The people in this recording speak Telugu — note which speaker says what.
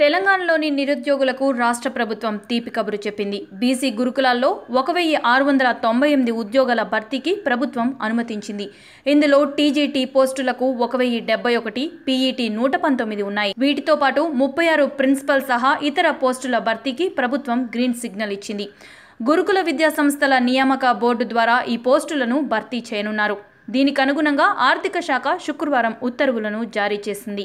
Speaker 1: తెలంగాణలోని నిరుద్యోగులకు రాష్ట్ర ప్రభుత్వం తీపి కబురు చెప్పింది. బీసీ గురుకులాల్లో ఒక వెయ్యి ఆరు వందల తొంభై ఎనిమిది ఉద్యోగాల భర్తీకి ప్రభుత్వం అనుమతించింది. ఇందులో టీజీటీ పోస్టులకు ఒక వెయ్యి డెబ్బై ఒకటి పీఈటీ నూట పంతొమ్మిది ఉన్నాయి. వీటితో పాటు ముప్పై ఆరు ప్రిన్సిపల్ సహా ఇతర పోస్టుల భర్తీకి ప్రభుత్వం గ్రీన్ సిగ్నల్ ఇచ్చింది. గురుకుల విద్యా సంస్థల నియామక బోర్డు ద్వారా ఈ పోస్టులను భర్తీ చేయనున్నారు. దీనికి అనుగుణంగా ఆర్థిక శాఖ శుక్రవారం ఉత్తర్వులను జారీ చేసింది.